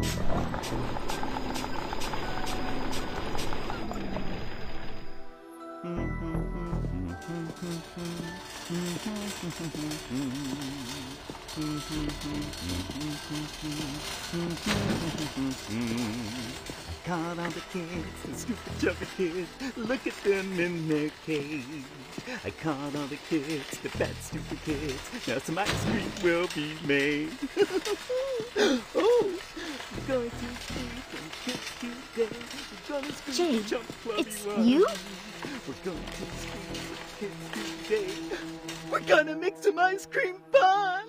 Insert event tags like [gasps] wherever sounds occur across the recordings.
Caught all the kids, the stupid chubby kids. Look at them in their cage. I caught all the kids, the bad stupid kids. Now some ice cream will be made. [laughs] oh, going to Jane, the jump it's you? We're going to. We're gonna make some ice cream fun.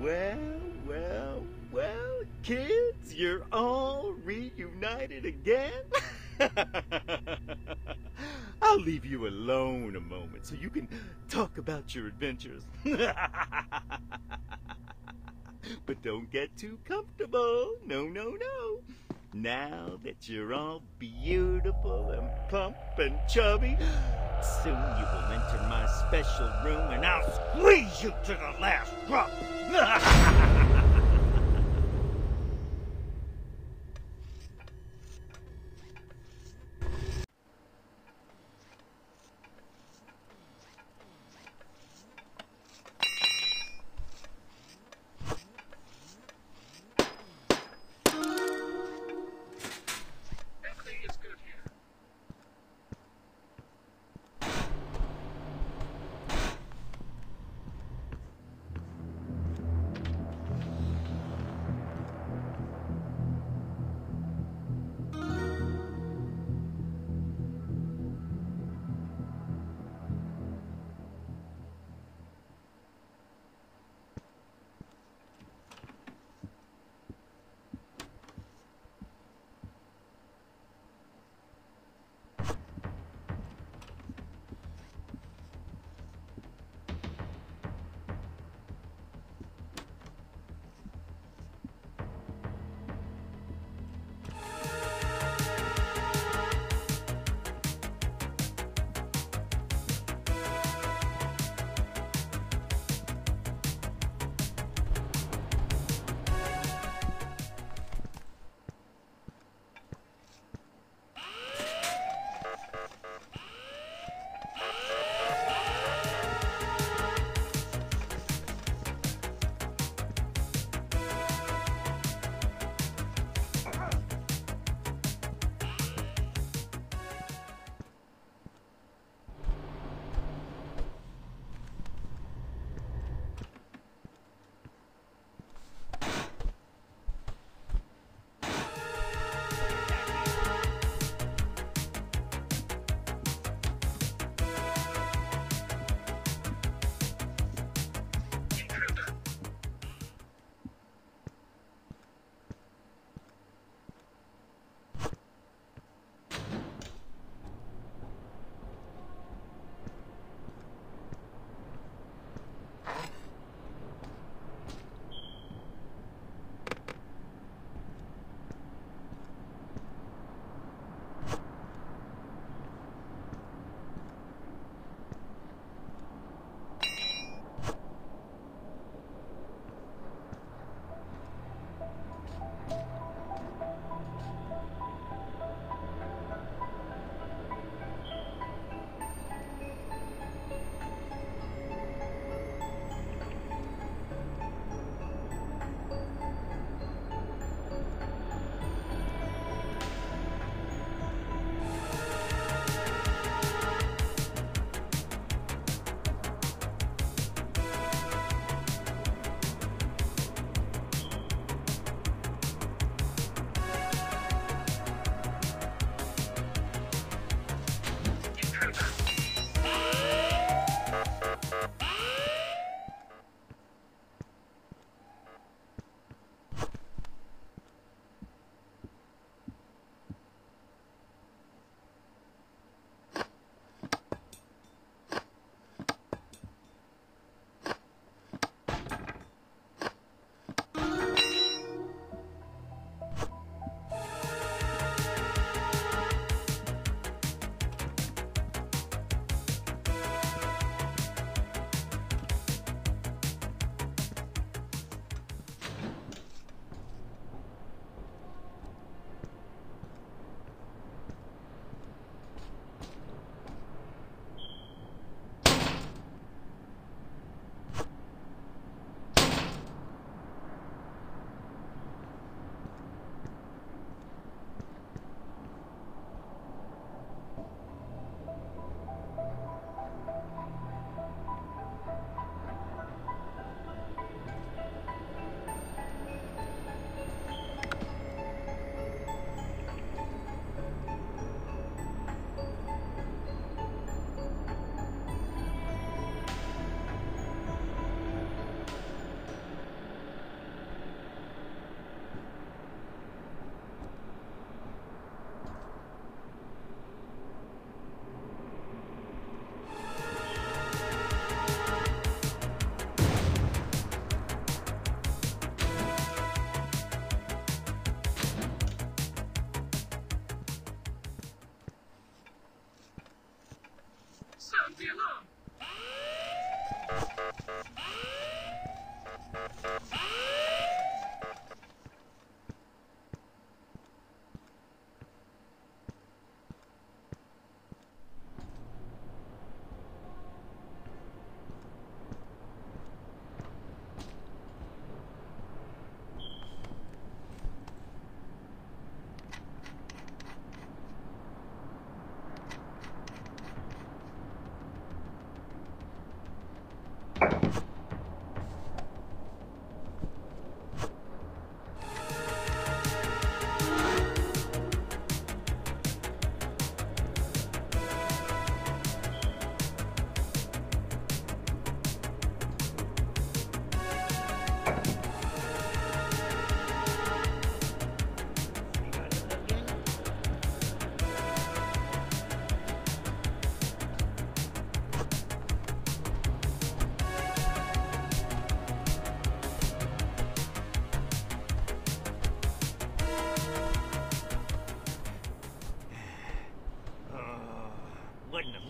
well, well, well, kids, you're all reunited again. I'll leave you alone a moment so you can talk about your adventures. But don't get too comfortable. No, no, no. Now that you're all beautiful and plump and chubby, [gasps] soon you will enter my special room and I'll squeeze you to the last drop. [laughs]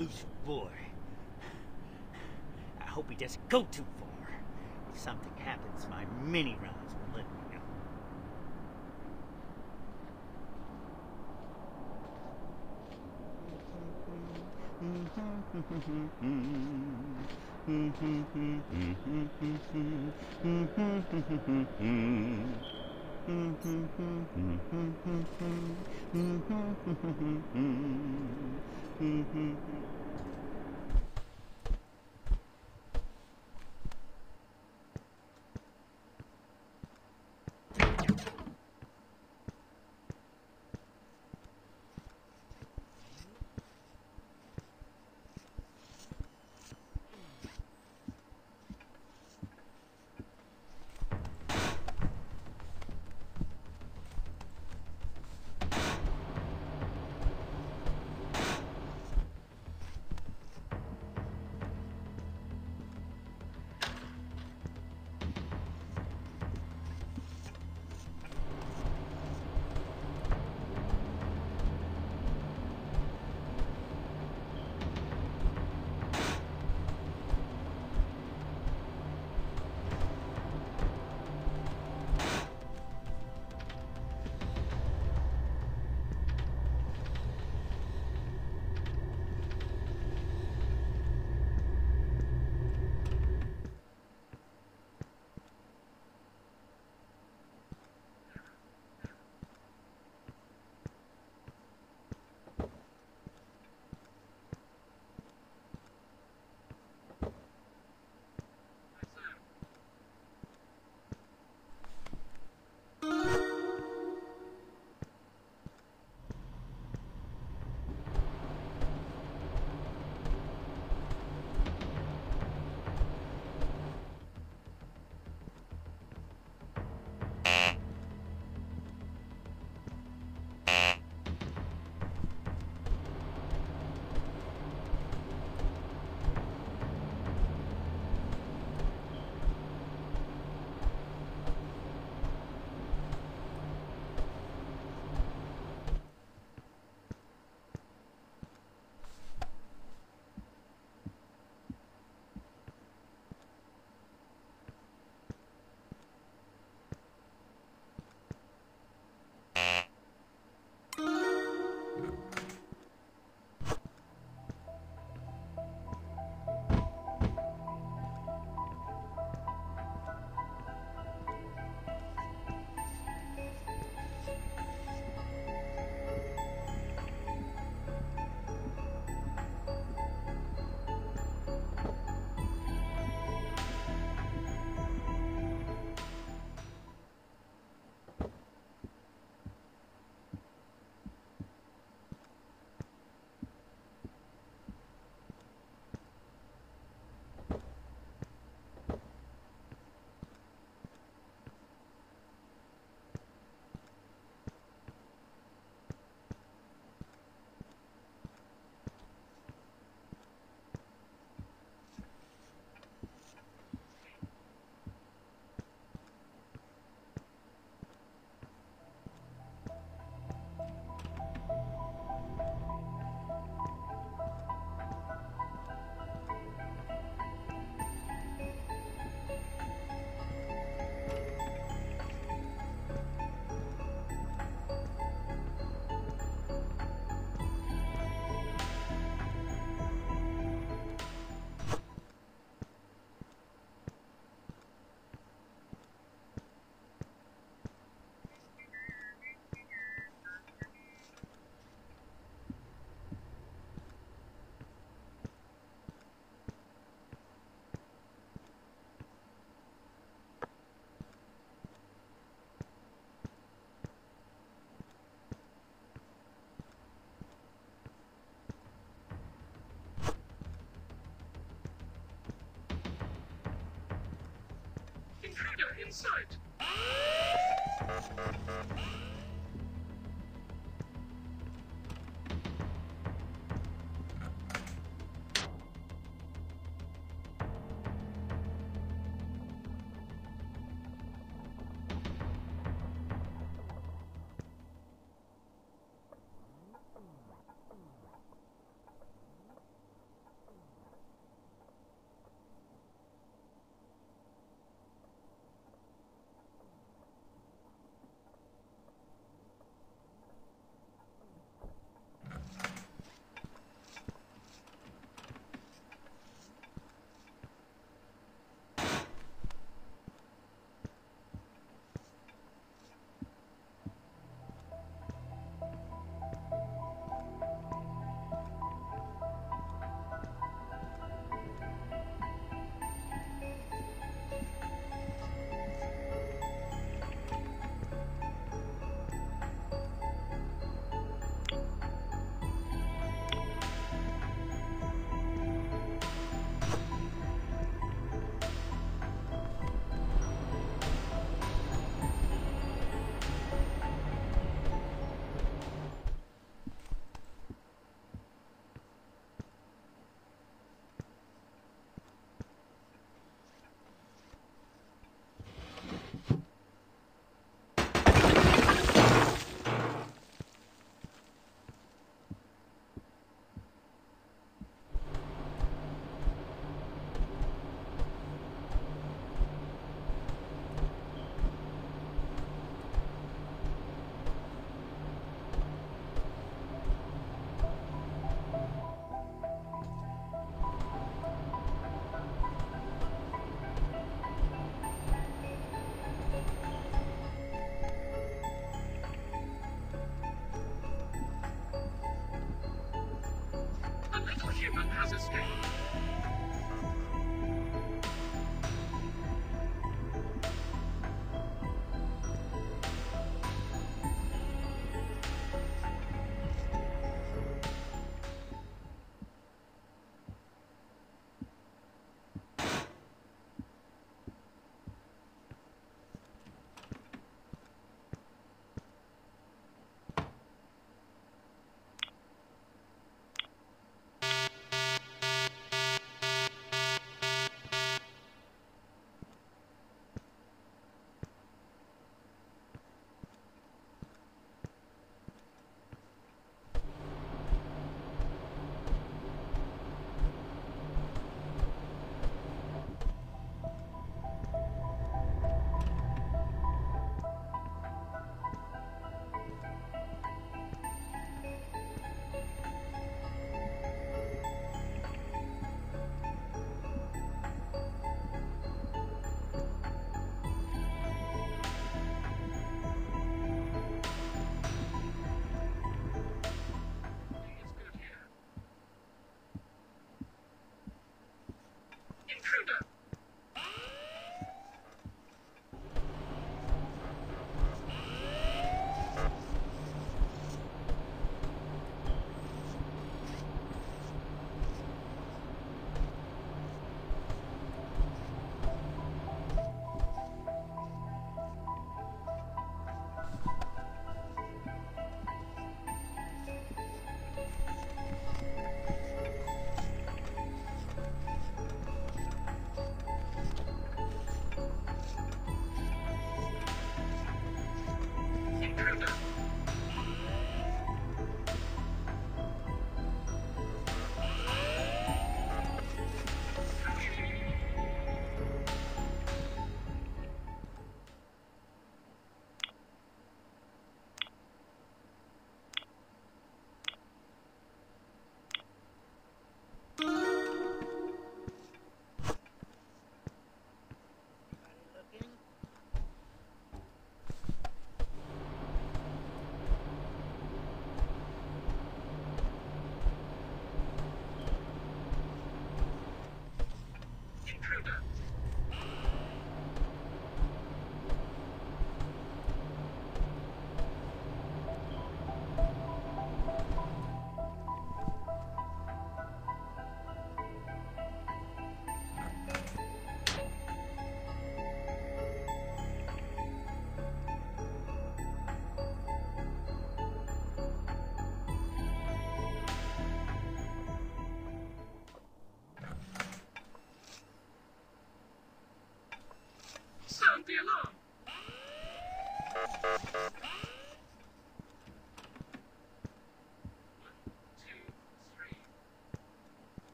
loose boy. I hope he doesn't go too far. If something happens, my Mini Rods will let me know. [laughs] Mm-hmm. In. Human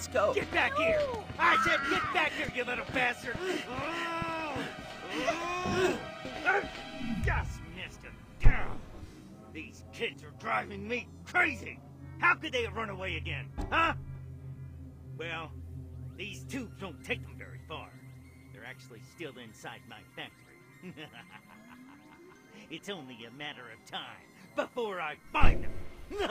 Let's go. Get back here! I said get back here, you little bastard! Oh, oh. Just missed it. These kids are driving me crazy! How could they have run away again, huh? Well, these tubes don't take them very far. They're actually still inside my factory. [laughs] it's only a matter of time before I find them. [laughs]